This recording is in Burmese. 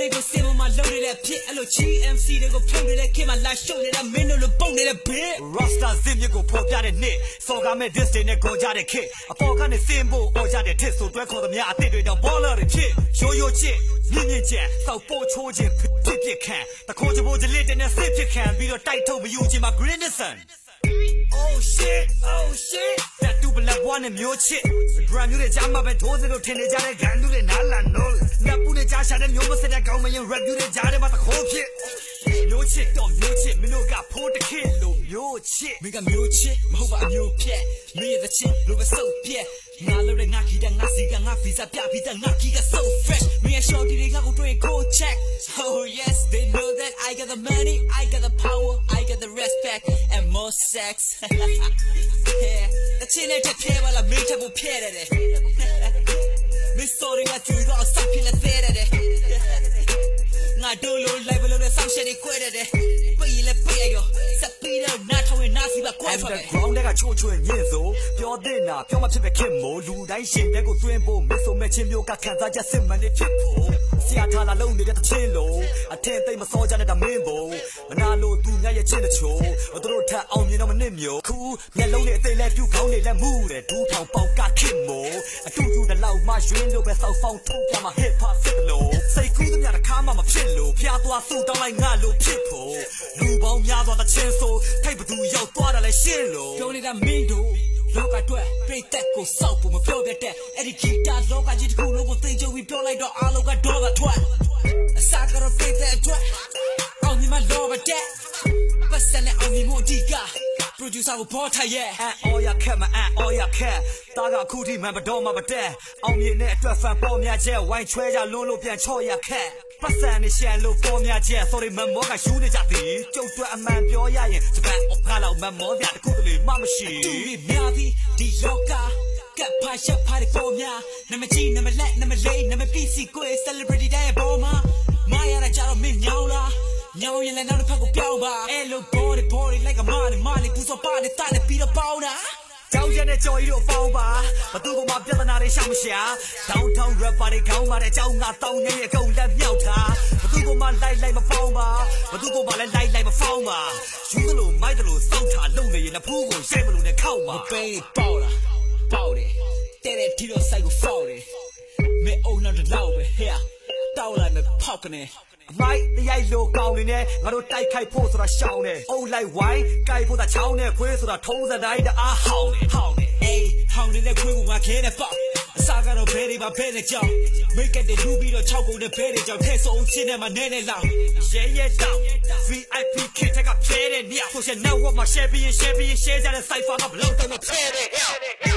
တွေကိုစင်မမလုံးနေတဲ့ဖြစ်အဲ့လို GMC တွေကိုဖြုတ်နေတဲ့ခင်မှာလာရှုံနေတာမင်းတို့လိုပုံနေတဲ့ bit Rasta ဇင်းမြစ်ကိုဖော်ပြတဲ့နှစ်စော်ကားမဲ့ diss တွေနဲ့ခေါ်ကြတဲ့ခေအပေါ်ကနေစင်ဖို့အော်ကြတဲ့ထစ်ဆိုတွဲခေါ်သမျှအသစ်တွေတောင် baller တွေဖြစ်ရိုးရိုးချစ်မြင့်မြင့်ကျန်စောက်ပို့ချိုးခြင်းဖြစ်ဖြစ်ခံတခိုးချဖို့ကြလက်တဲ့နဲ့စစ်ဖြစ်ခံပြီးတော့တိုက်ထုတ်မယူခြင်းမှာ Grandison Oh shit oh shit that do black one နဲ့မျိုးချစ် drum မျိုးတွေကြားမှာပဲထိုးစလို့ထင်နေကြတဲ့ gun တွေနားလာ no ငါပူနေကြရှာတဲ့မျိုးမစတဲ့ကောင်းမရင် rap မျိုးတွေကြားထဲမှာတခိုးဖြစ်မျိုးချစ်တော့မျိုးချစ်မင်းတို့ကဖိုးတခေလို့မျိုးချစ်မင်းကမျိုးချစ်မဟုတ်ပါအမျိုးဖြက်မင်းရဲ့တဲ့ချစ်လိုပဲစုပ်ပြက်ငါလိုတဲ့ငါခီတဲ့ငါစီကငါဗီဇာပြပြီးတဲ့ငါခီက so fresh မင်းရဲ့ shorty တွေကကိုတွေ့ go check oh yes they know that I got the money I got the power I got the respect and more sex yeah တချင်တဲ့ထက်ခဲပါလားမင်းထက်ကိုဖျက်ရတယ်မင်း sorry ကကြွေတော့ဆက်ဖြစ်လက်သေးရတယ်ငါတို့လို live လို့လည်းဆောက်ရှက်တွေခွဲရတယ်ပိတ်ရင်လည်းပိတ်ရရောစပီးတော့နားထောင်ရင်နားစီပါကွဲထွက်တယ် underground တွေကချိုးချွေညင့်စို့ပြောတဲ့နာပြောမဖြစ်ပဲခင်မို့လူတိုင်းရှင်တဲ့ကိုတွင်းဖို့မစ်ဆိုမဲ့ချင်းမျိုးကခံစားချက်စစ်မှန်နေဖြစ်ဖို့ဆရာထားလာလုံးနေတဲ့တချင်းလို့အထင်သိမ့်မစောကြတဲ့တမင်းဖို့မနာလို့သူညရဲ့ချင်းတချို့သူတို့ထပ်အောင်မြင်တော့မနစ်မျိုးခုမျက်လုံးနဲ့အသေးလဲပြူကောင်းနေလဲမှုတဲ့ဒူးထောင်ပေါက်ကခင်မို့အတူတူတလောက်မှရွှင်းလို့ပဲစောက်ဖောင်းထုတ်ပြမှာ hip hop ဖြစ်လို့စိတ်ကူးသမျှတစ်ခါမှမဖြစ်လို့ဖျားသွားဆူတောင်းလိုက်ငါလို့ဖြစ်ဖို့လူပေါင်း များစွာတချင်းဆိုထိုက်ဘသူရောက်သွားတယ်လဲရှင်းလို့ပြောနေတာမင်းတို့လောကအတွက်ပြိသက်ကိုစောက်ဖို့မပြောပြတဲ့အဲ့ဒီဂီတာလောကကြီးတစ်ခုလုံးကိုသိကြပြီးပြောလိုက်တော့အားလုံးကဒေါသထွက်အစားကတော့ပြိသက်အတွက်အောင်ညီမလောဘတဲ့ပတ်စံနဲ့အောင်ညီမှုအဓိက producer ကိုပေါ်ထားရဲ့အန်အော်ရခက်မအန်အော်ရခက်တာကအခုထိမှန်မတော်မှမတက်အောင်မြင်တဲ့အတွက်ဖန်ပေါ်များချက်ဝိုင်းချွဲကြလွန်းလို့ပြန်ချော့ရခက်ပတ်စံနဲ့ရှန်လို့ပေါ်များချက် sorry မမောကယူနေကြသည်ကျုပ်တို့အမှန်ပြောရရင်ဂျပန်အော်ကားလောက်မမောပြတခုတလေမှမရှိသူတွေများသည်ဒီလောကကပ်ဖာရှက်ဖာတွေပေါ်များနမကြီးနမလက်နမလေးနမပီစီကို celebrity တဲ့ပေါ်မှာမာရတာကြတော့မင်းညောင်းလားညောင်းရင်လည်းနောက်တစ်ဖက်ကိုပြောင်းပါအဲ့လို body body နဲ့တိုင်းပြီးတော့ပေါင်းတာကြောင်ကျတဲ့ကြော်ကြီးတို့ပေါင်းပါဘသူကမှပြဿနာတွေရှောင်မရှာ downtown rapper တွေခေါင်းမာတဲ့အကြောင်းငါတောင်းနေရဲ့အကုန်လက်မြောက်တာဘသူကမှလိုက်လိုက်မပေါင်းပါဘသူကမှလည်းလိုက်လိုက်မဖောင်းပါယူသလိုမိုက်သလိုစောက်တာလုံနေရင်လက်ဖူးကိုရိုက်မလို့နဲ့ခောက်ပါပိန်ပေါလာပေါတယ်တဲ့တဲ့ဒီတော့ဆိုင်ကိုဖောက်တယ်မဲအုံနောက်တစ်လောက်ပဲဟဲ့တောက်လိုက်မယ်ဖောက်ကနေ အမိုက်တရိုက်လိုကောင်းနေနဲ့ငါတို့တိုက်ခိုက်ဖို့ဆိုတာရှောင်းနေအုပ်လိုက်ဝိုင်းကြိုက်ဖို့သာချောင်းနေခွေးဆိုတာထုံးစံတိုင်းတအားဟောင်းနေဟောင်းနေအေးဟောင်းနေတဲ့ခွေးကငါခဲနေပေါ့အစားကတော့ဘဲတွေပါဘဲနဲ့ကြောင်းမိတ်ကတဲ့လူပြီးတော့6ကုန်တဲ့ဘဲတွေကြောင်းထဲဆုံးချင်းနဲ့မှနဲနဲလောက်ရဲရဲတောက် VIP ခစ်တက်ကဖဲတဲ့ည social network မှာ share ပြီး share ပြီး share ကြတဲ့ cipher ကဘလို့တော့ဖဲတဲ့